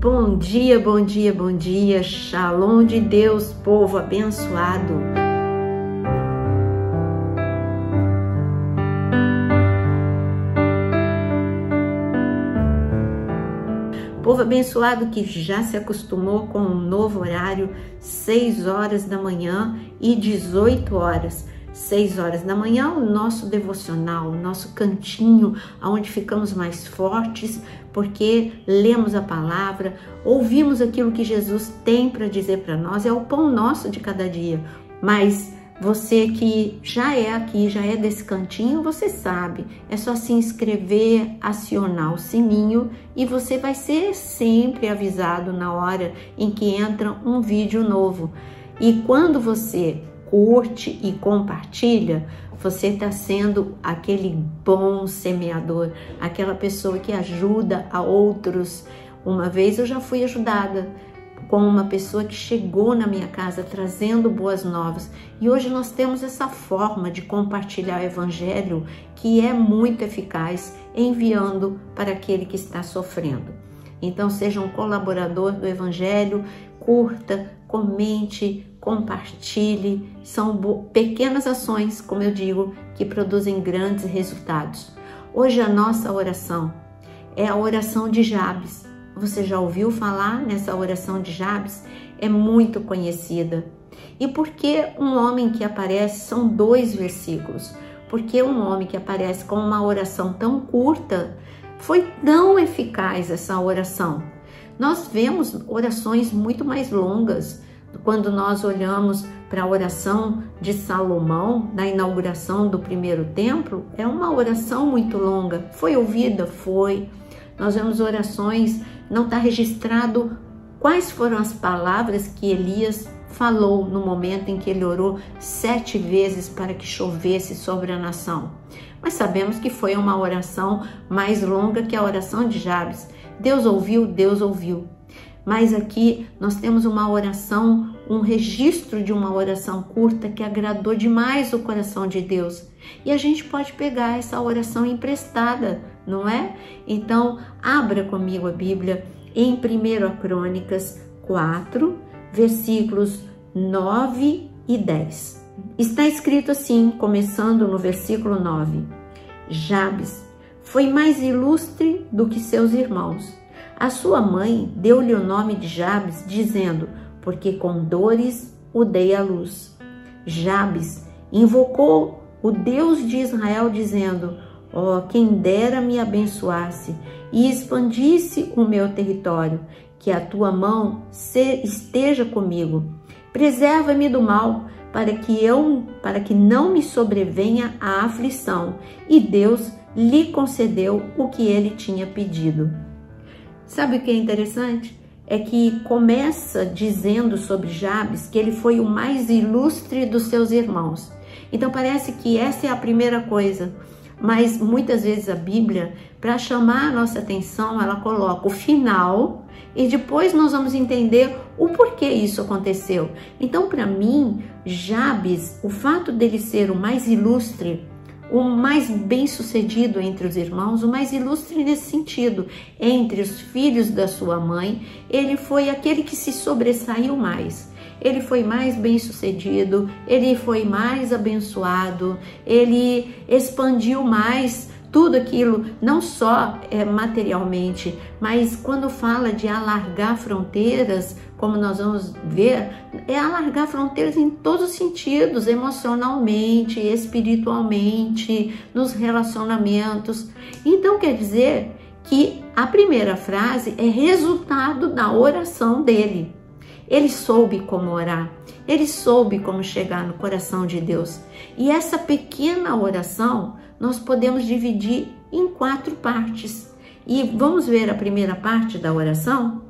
Bom dia, bom dia, bom dia. Shalom de Deus, povo abençoado. Povo abençoado que já se acostumou com um novo horário, 6 horas da manhã e 18 horas. 6 horas da manhã, o nosso devocional, o nosso cantinho, onde ficamos mais fortes, porque lemos a palavra, ouvimos aquilo que Jesus tem para dizer para nós, é o pão nosso de cada dia. Mas você que já é aqui, já é desse cantinho, você sabe, é só se inscrever, acionar o sininho e você vai ser sempre avisado na hora em que entra um vídeo novo. E quando você curte e compartilha, você está sendo aquele bom semeador, aquela pessoa que ajuda a outros. Uma vez eu já fui ajudada com uma pessoa que chegou na minha casa trazendo boas novas. E hoje nós temos essa forma de compartilhar o evangelho que é muito eficaz, enviando para aquele que está sofrendo. Então seja um colaborador do evangelho, curta, comente, compartilhe. São pequenas ações, como eu digo, que produzem grandes resultados. Hoje a nossa oração é a oração de Jabes. Você já ouviu falar nessa oração de Jabes? É muito conhecida. E por que um homem que aparece são dois versículos? Porque um homem que aparece com uma oração tão curta foi tão eficaz essa oração. Nós vemos orações muito mais longas, quando nós olhamos para a oração de Salomão na inauguração do primeiro templo, é uma oração muito longa. Foi ouvida? Foi. Nós vemos orações, não está registrado quais foram as palavras que Elias falou no momento em que ele orou sete vezes para que chovesse sobre a nação. Mas sabemos que foi uma oração mais longa que a oração de Jabes. Deus ouviu, Deus ouviu. Mas aqui nós temos uma oração, um registro de uma oração curta que agradou demais o coração de Deus. E a gente pode pegar essa oração emprestada, não é? Então, abra comigo a Bíblia em 1 Crônicas 4, versículos 9 e 10. Está escrito assim, começando no versículo 9: Jabes foi mais ilustre do que seus irmãos a sua mãe deu-lhe o nome de Jabes, dizendo: Porque com dores o dei à luz. Jabes invocou o Deus de Israel, dizendo: Ó, oh, quem dera me abençoasse e expandisse o meu território, que a tua mão esteja comigo. Preserva-me do mal, para que eu, para que não me sobrevenha a aflição. E Deus lhe concedeu o que ele tinha pedido. Sabe o que é interessante? É que começa dizendo sobre Jabes que ele foi o mais ilustre dos seus irmãos. Então parece que essa é a primeira coisa. Mas muitas vezes a Bíblia, para chamar a nossa atenção, ela coloca o final e depois nós vamos entender o porquê isso aconteceu. Então, para mim, Jabes, o fato dele ser o mais ilustre, o mais bem-sucedido entre os irmãos, o mais ilustre nesse sentido, entre os filhos da sua mãe, ele foi aquele que se sobressaiu mais. Ele foi mais bem-sucedido, ele foi mais abençoado, ele expandiu mais tudo aquilo, não só é, materialmente, mas quando fala de alargar fronteiras, como nós vamos ver, é alargar fronteiras em todos os sentidos, emocionalmente, espiritualmente, nos relacionamentos. Então quer dizer que a primeira frase é resultado da oração dele. Ele soube como orar, ele soube como chegar no coração de Deus. E essa pequena oração nós podemos dividir em quatro partes. E vamos ver a primeira parte da oração?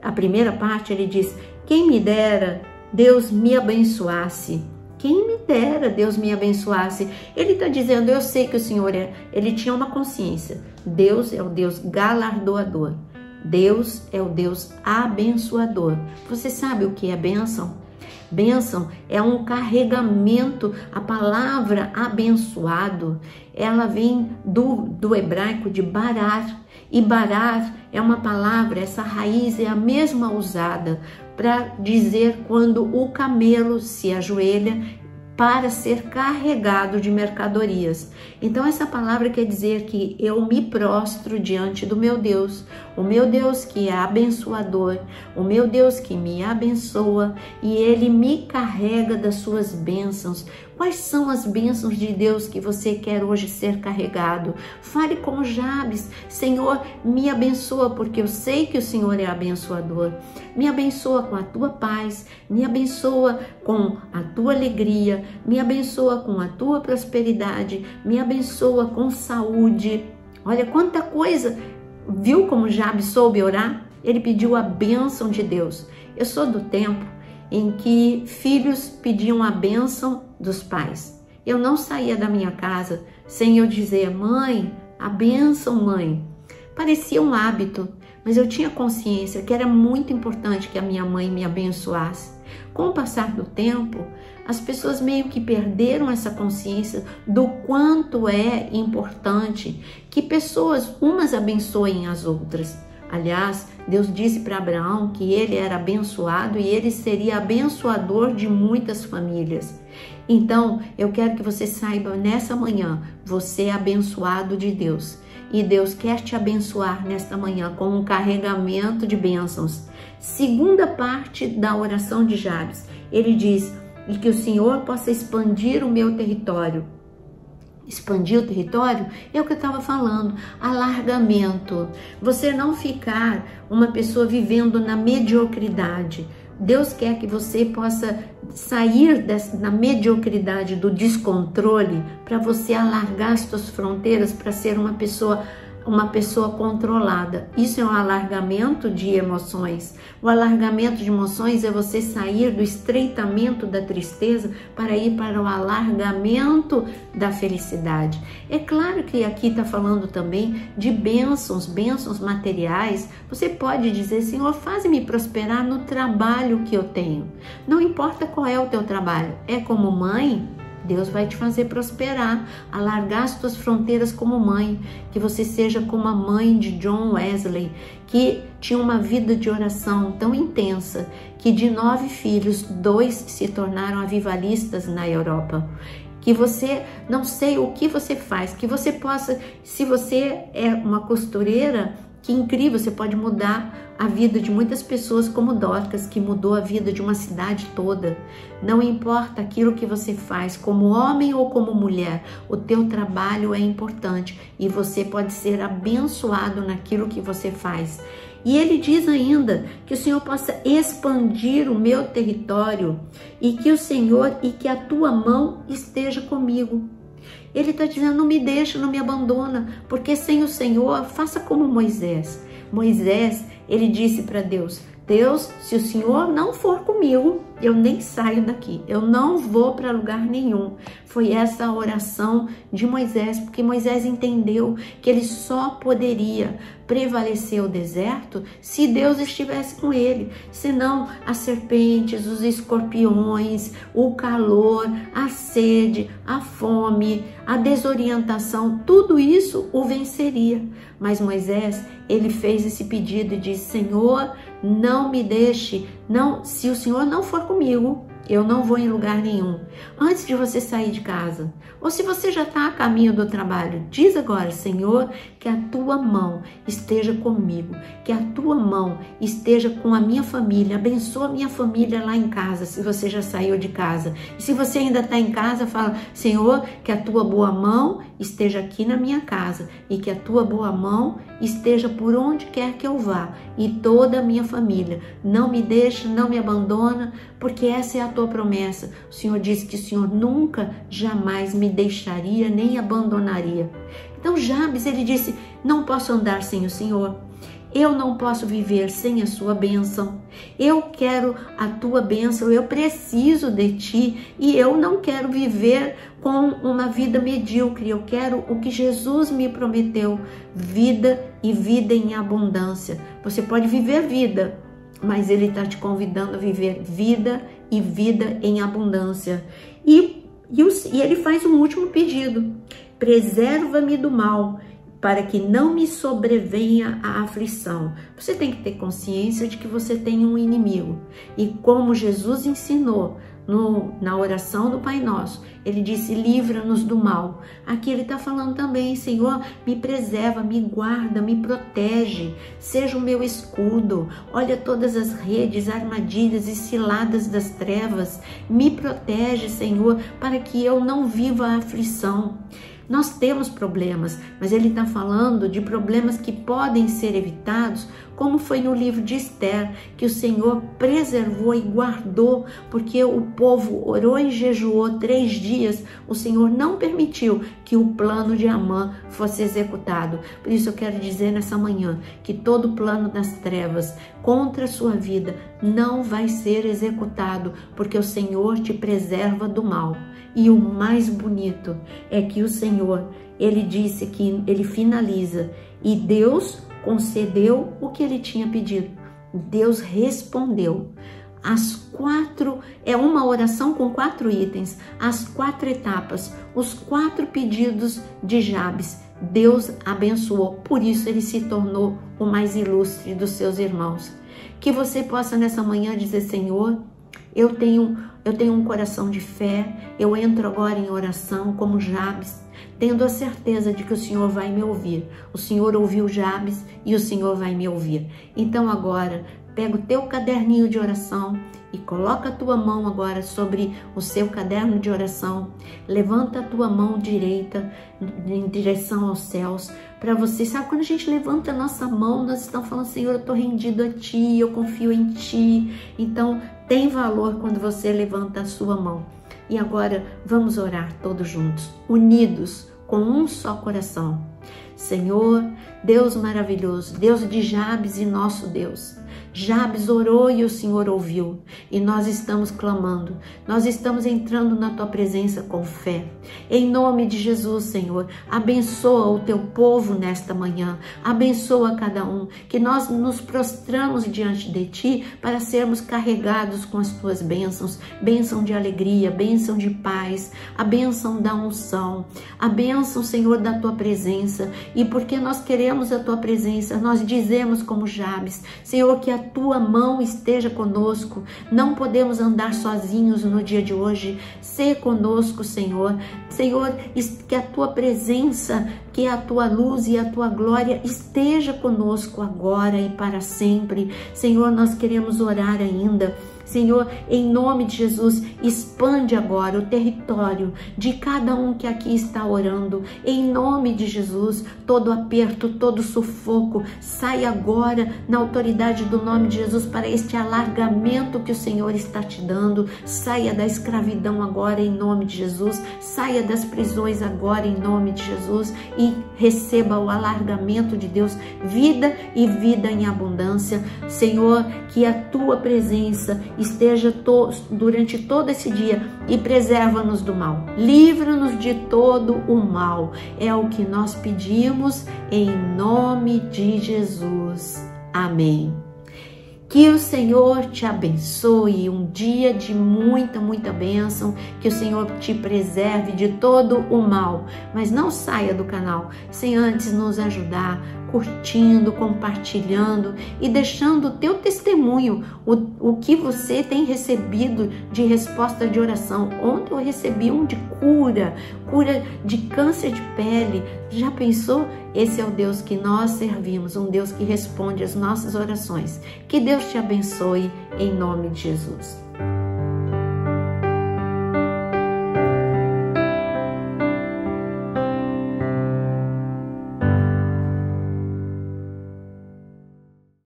A primeira parte ele diz: Quem me dera Deus me abençoasse. Quem me dera Deus me abençoasse. Ele está dizendo: Eu sei que o Senhor é. Ele tinha uma consciência. Deus é o Deus galardoador. Deus é o Deus abençoador. Você sabe o que é bênção? Bênção é um carregamento, a palavra abençoado, ela vem do, do hebraico de barar, E barar é uma palavra, essa raiz é a mesma usada para dizer quando o camelo se ajoelha para ser carregado de mercadorias. Então, essa palavra quer dizer que eu me prostro diante do meu Deus, o meu Deus que é abençoador, o meu Deus que me abençoa e ele me carrega das suas bênçãos. Quais são as bênçãos de Deus que você quer hoje ser carregado? Fale com Jabes, Senhor, me abençoa, porque eu sei que o Senhor é abençoador. Me abençoa com a tua paz, me abençoa com a tua alegria, me abençoa com a tua prosperidade, me abençoa com saúde. Olha quanta coisa Viu como Jabes soube orar? Ele pediu a bênção de Deus. Eu sou do tempo em que filhos pediam a bênção dos pais. Eu não saía da minha casa sem eu dizer, mãe, a bênção, mãe. Parecia um hábito, mas eu tinha consciência que era muito importante que a minha mãe me abençoasse. Com o passar do tempo, as pessoas meio que perderam essa consciência do quanto é importante que pessoas umas abençoem as outras. Aliás, Deus disse para Abraão que ele era abençoado e ele seria abençoador de muitas famílias. Então, eu quero que você saiba nessa manhã, você é abençoado de Deus. E Deus quer te abençoar nesta manhã com um carregamento de bênçãos. Segunda parte da oração de Jabes, ele diz: "E que o Senhor possa expandir o meu território". Expandir o território é o que eu estava falando, alargamento. Você não ficar uma pessoa vivendo na mediocridade. Deus quer que você possa sair da mediocridade, do descontrole, para você alargar as suas fronteiras, para ser uma pessoa uma pessoa controlada. Isso é um alargamento de emoções. O alargamento de emoções é você sair do estreitamento da tristeza para ir para o alargamento da felicidade. É claro que aqui está falando também de bênçãos, bênçãos materiais. Você pode dizer, Senhor, faz-me prosperar no trabalho que eu tenho. Não importa qual é o teu trabalho. É como mãe, Deus vai te fazer prosperar, alargar as tuas fronteiras como mãe, que você seja como a mãe de John Wesley, que tinha uma vida de oração tão intensa que de nove filhos, dois se tornaram avivalistas na Europa. Que você não sei o que você faz, que você possa, se você é uma costureira, que incrível, você pode mudar a vida de muitas pessoas como Dorcas, que mudou a vida de uma cidade toda. Não importa aquilo que você faz, como homem ou como mulher, o teu trabalho é importante e você pode ser abençoado naquilo que você faz. E ele diz ainda que o Senhor possa expandir o meu território e que o Senhor e que a tua mão esteja comigo. Ele está dizendo: não me deixa, não me abandona, porque sem o Senhor, faça como Moisés. Moisés, ele disse para Deus: Deus, se o Senhor não for comigo, eu nem saio daqui, eu não vou para lugar nenhum. Foi essa a oração de Moisés, porque Moisés entendeu que ele só poderia prevalecer o deserto se Deus estivesse com ele. Senão, as serpentes, os escorpiões, o calor, a sede, a fome, a desorientação, tudo isso o venceria. Mas Moisés, ele fez esse pedido e disse: Senhor, não me deixe, não, se o Senhor não for comigo, eu não vou em lugar nenhum. Antes de você sair de casa, ou se você já está a caminho do trabalho, diz agora, Senhor, que a tua mão esteja comigo, que a tua mão esteja com a minha família, abençoa a minha família lá em casa, se você já saiu de casa. E se você ainda está em casa, fala, Senhor, que a tua boa mão esteja aqui na minha casa e que a tua boa mão esteja por onde quer que eu vá e toda a minha família. Não me deixe, não me abandona, porque essa é a tua promessa. O Senhor disse que o Senhor nunca, jamais me deixaria nem abandonaria. Então Jabes ele disse: "Não posso andar sem o Senhor. Eu não posso viver sem a sua bênção. Eu quero a tua bênção, eu preciso de ti e eu não quero viver com uma vida medíocre. Eu quero o que Jesus me prometeu: vida e vida em abundância. Você pode viver vida, mas Ele está te convidando a viver vida e vida em abundância. E, e, e Ele faz um último pedido: preserva-me do mal para que não me sobrevenha a aflição. Você tem que ter consciência de que você tem um inimigo. E como Jesus ensinou, no, na oração do Pai Nosso, ele disse: livra-nos do mal. Aqui ele está falando também: Senhor, me preserva, me guarda, me protege, seja o meu escudo. Olha todas as redes, armadilhas e ciladas das trevas. Me protege, Senhor, para que eu não viva a aflição. Nós temos problemas, mas ele está falando de problemas que podem ser evitados, como foi no livro de Esther, que o Senhor preservou e guardou, porque o povo orou e jejuou três dias, o Senhor não permitiu que o plano de Amã fosse executado. Por isso eu quero dizer nessa manhã que todo plano das trevas contra a sua vida não vai ser executado, porque o Senhor te preserva do mal. E o mais bonito é que o Senhor, ele disse que ele finaliza e Deus concedeu o que ele tinha pedido. Deus respondeu. As quatro, é uma oração com quatro itens, as quatro etapas, os quatro pedidos de Jabes. Deus abençoou, por isso ele se tornou o mais ilustre dos seus irmãos. Que você possa nessa manhã dizer: Senhor, eu tenho, eu tenho um coração de fé, eu entro agora em oração como Jabes, tendo a certeza de que o Senhor vai me ouvir. O Senhor ouviu Jabes e o Senhor vai me ouvir. Então agora, pega o teu caderninho de oração e coloca a tua mão agora sobre o seu caderno de oração. Levanta a tua mão direita em direção aos céus para você. Sabe quando a gente levanta a nossa mão, nós estamos falando, Senhor, eu estou rendido a Ti, eu confio em Ti. Então tem valor quando você levanta a sua mão. E agora vamos orar todos juntos, unidos com um só coração. Senhor, Deus maravilhoso, Deus de Jabes e nosso Deus. Jabes orou e o Senhor ouviu, e nós estamos clamando, nós estamos entrando na tua presença com fé. Em nome de Jesus, Senhor, abençoa o teu povo nesta manhã, abençoa cada um, que nós nos prostramos diante de ti para sermos carregados com as tuas bênçãos, bênção de alegria, bênção de paz, a bênção da unção, a bênção, Senhor, da tua presença, e porque nós queremos a tua presença, nós dizemos como Jabes, Senhor, que a tua mão esteja conosco. Não podemos andar sozinhos no dia de hoje. Ser conosco, Senhor. Senhor, que a tua presença, que a tua luz e a tua glória esteja conosco agora e para sempre. Senhor, nós queremos orar ainda Senhor, em nome de Jesus, expande agora o território de cada um que aqui está orando. Em nome de Jesus, todo aperto, todo sufoco, sai agora na autoridade do nome de Jesus para este alargamento que o Senhor está te dando. Saia da escravidão agora em nome de Jesus, saia das prisões agora em nome de Jesus e receba o alargamento de Deus, vida e vida em abundância. Senhor, que a tua presença esteja to durante todo esse dia e preserva-nos do mal. Livra-nos de todo o mal. É o que nós pedimos em nome de Jesus. Amém. Que o Senhor te abençoe, um dia de muita, muita bênção, que o Senhor te preserve de todo o mal. Mas não saia do canal sem antes nos ajudar curtindo, compartilhando e deixando o teu testemunho, o, o que você tem recebido de resposta de oração. Ontem eu recebi um de cura, cura de câncer de pele. Já pensou? Esse é o Deus que nós servimos, um Deus que responde às nossas orações. Que Deus te abençoe em nome de Jesus.